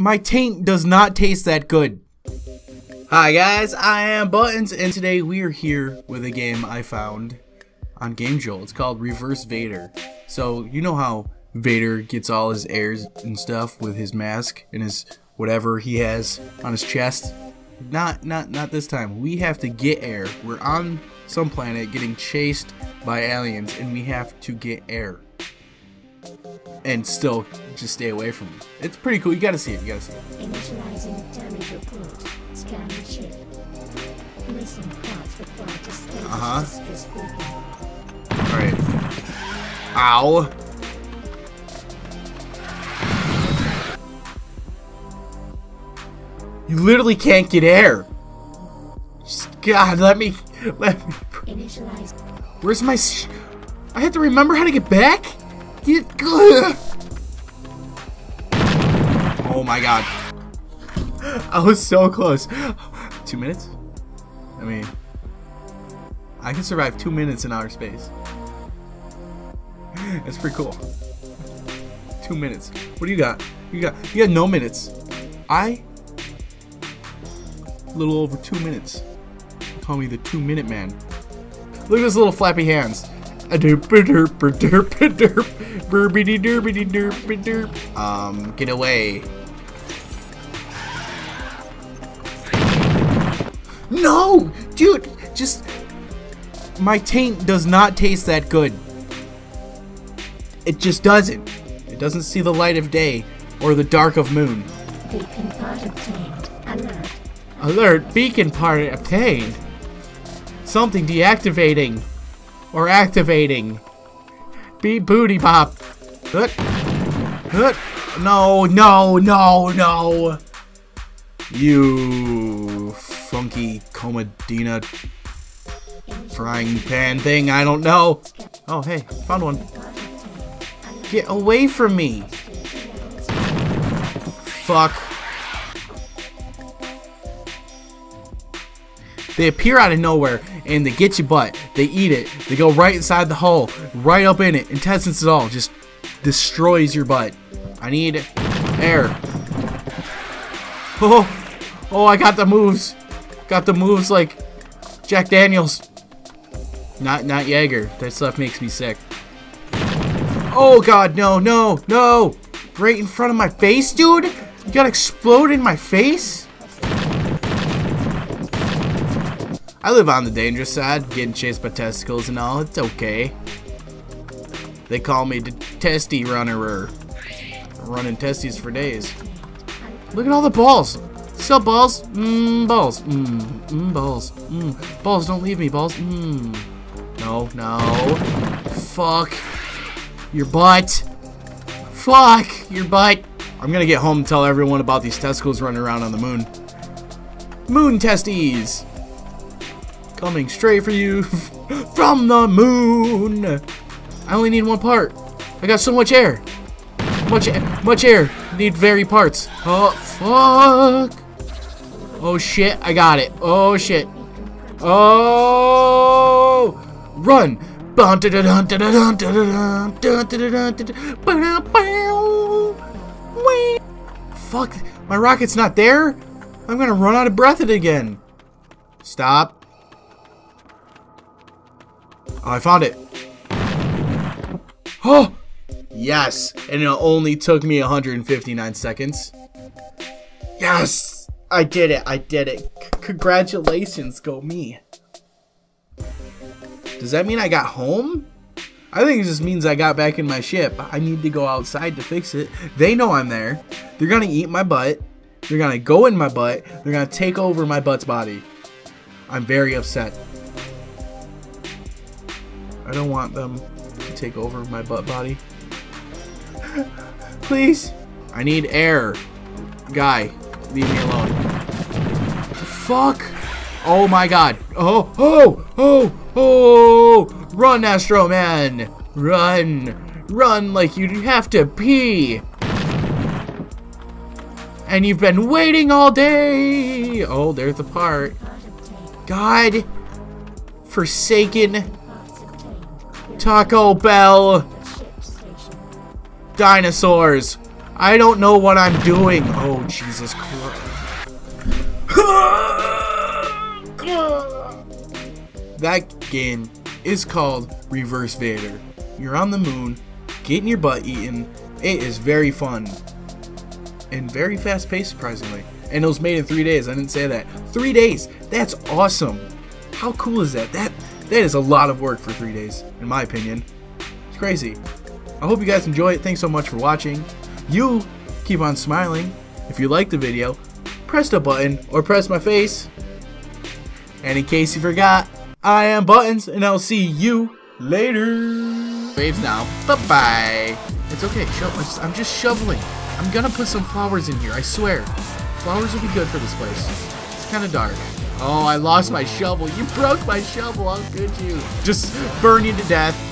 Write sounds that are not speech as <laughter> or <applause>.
my taint does not taste that good. Hi guys, I am Buttons, and today we are here with a game I found on Game. It's called Reversevader. So, you know how Vader gets all his airs and stuff with his mask and his whatever he has on his chest? Not, not, not this time. We have to get air. We're on some planet getting chased by aliens, and we have to get air and still just stay away from them. It's pretty cool. You gotta see it. You gotta see it. Initializing damage report. Scan the ship. Missing parts required to state Uh-huh. Alright. Ow. You literally can't get air. Just, God, let me, let me. Initialize. Where's my? Sh I have to remember how to get back. Get. Ugh. Oh my God. I was so close. Two minutes? I mean, I can survive two minutes in outer space. That's pretty cool. Two minutes. What do you got? You got you got no minutes. I a little over two minutes. Call me the two minute man. Look at his little flappy hands. A derp a derp a derp derp derp derp. Um, get away. No! Dude, just my taint does not taste that good. It just doesn't. It doesn't see the light of day or the dark of moon. Beacon part obtained. Alert. Alert, beacon part obtained. Something deactivating. Or activating. Be booty pop. Hoot. No, no, no, no. You funky comadina frying pan thing, I don't know. Oh, hey, found one. Get away from me. Fuck. They appear out of nowhere and they get your butt. They eat it. They go right inside the hole, right up in it. Intestines and all. Just destroys your butt. I need air. Oh, oh, I got the moves. Got the moves like Jack Daniels. Not, not Jaeger. That stuff makes me sick. Oh God, no, no, no! Right in front of my face, dude. You got explode in my face. I live on the dangerous side, getting chased by testicles and all. It's okay. They call me the testy runnerer. Running testes for days. Look at all the balls. Still balls? Mmm, balls. Mmm, mmm, balls. Mmm, balls, don't leave me, balls. Mmm. No, no. Fuck. Your butt. Fuck, your butt. I'm gonna get home and tell everyone about these testicles running around on the moon. Moon testes coming straight for you <laughs> from the moon. I only need one part. I got so much air. Much, much air. Need very parts. Oh, fuck. Oh, shit. I got it. Oh, shit. Oh, run. Fuck. My rocket's not there. I'm gonna run out of breath again. Stop. I found it. Oh! Yes! And it only took me 159 seconds. Yes! I did it. I did it. C congratulations, go me. Does that mean I got home? I think it just means I got back in my ship. I need to go outside to fix it. They know I'm there. They're gonna eat my butt. They're gonna go in my butt. They're gonna take over my butt's body. I'm very upset. I don't want them to take over my butt body. <laughs> Please. I need air. Guy, leave me alone. Fuck. Oh my god. Oh, oh, oh, oh. Run, Astro Man. Run. Run like you have to pee. And you've been waiting all day. Oh, there's the part. Part. God. Forsaken. Taco Bell. Dinosaurs. I don't know what I'm doing. Oh, Jesus Christ. <laughs> that game is called Reversevader. You're on the moon, getting your butt eaten. It is very fun. And very fast paced, surprisingly. And it was made in three days. I didn't say that. Three days! That's awesome! How cool is that? That that is a lot of work for three days, in my opinion. It's crazy. I hope you guys enjoy it. Thanks so much for watching. You keep on smiling. If you liked the video, press the button or press my face. And in case you forgot, I am Buttons, and I'll see you later. Waves now. Bye-bye. It's okay. I'm just shoveling. I'm gonna put some flowers in here, I swear. Flowers will be good for this place. It's kind of dark. Oh, I lost my shovel. You broke my shovel. How could you? Just burn you to death.